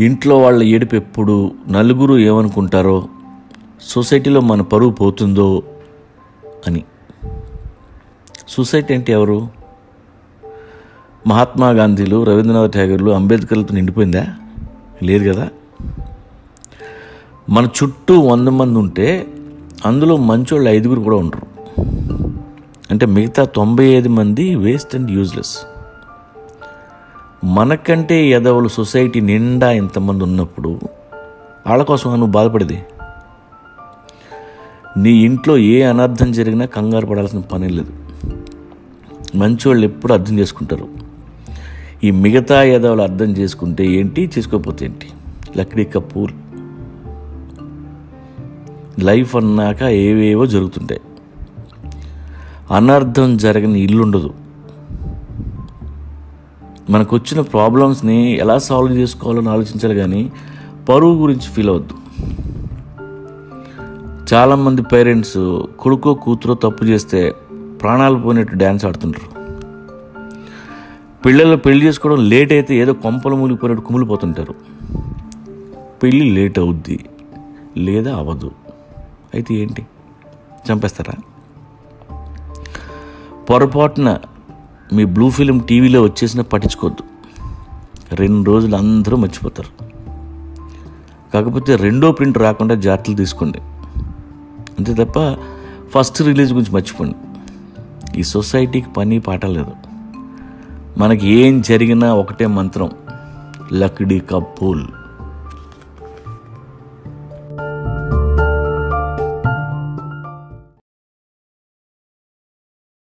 ఇంట్లో వాళ్ళ ఏడుపు ఎప్పుడు నలుగురు ఏమనుకుంటారో సొసైటీలో మన పరువు పోతుందో అని. సొసైటీ అంటే ఎవరు? మహాత్మా గాంధీలు రవీంద్రనాథ్ ఠాగూర్లు అంబేద్కర్లతో నిండిపోయిందా? లేదు కదా. మన చుట్టూ వంద మంది ఉంటే అందులో మంచోళ్ళు ఐదుగురు కూడా ఉండరు. అంటే మిగతా తొంభై ఐదు మంది వేస్ట్ అండ్ యూజ్లెస్. మనకంటే ఎదవలు సొసైటీ నిండా ఇంతమంది ఉన్నప్పుడు వాళ్ళ కోసం నువ్వు బాధపడేది? నీ ఇంట్లో ఏ అనర్థం జరిగినా కంగారు పడాల్సిన పని లేదు. మంచివాళ్ళు ఎప్పుడు అర్థం చేసుకుంటారు. ఈ మిగతా ఎదవలు అర్థం చేసుకుంటే ఏంటి చేసుకోకపోతే ఏంటి? లక్డీ కపూర్ లైఫ్ అన్నాక ఏవేవో జరుగుతుంటాయి. అనర్థం జరగని ఇల్లు ఉండదు మనకు వచ్చిన ప్రాబ్లమ్స్ని ఎలా సాల్వ్ చేసుకోవాలని ఆలోచించాలి కానీ పరువు గురించి ఫీల్ అవద్దు చాలామంది పేరెంట్స్ కొడుకో కూతురో తప్పు చేస్తే ప్రాణాలు పోయినట్టు డ్యాన్స్ ఆడుతుంటారు. పిల్లలు పెళ్ళి చేసుకోవడం లేట్ అయితే ఏదో కొంపలు మూలిపోయినట్టు కుమిలిపోతుంటారు. పెళ్ళి లేట్ అవుద్ది లేదా అవ్వదు. అయితే ఏంటి? చంపేస్తారా? పొరపాటున మీ బ్లూ ఫిలిం టీవీలో వచ్చేసినా పట్టించుకోవద్దు. రెండు రోజులు అందరూ మర్చిపోతారు. కాకపోతే రెండో ప్రింట్ రాకుండా జాగ్రత్తలు తీసుకోండి. అంతే తప్ప ఫస్ట్ రిలీజ్ గురించి మర్చిపోండి. ఈ సొసైటీకి పని పాట లేదు. మనకి ఏం జరిగినా ఒకటే మంత్రం లక్డీ కపూల్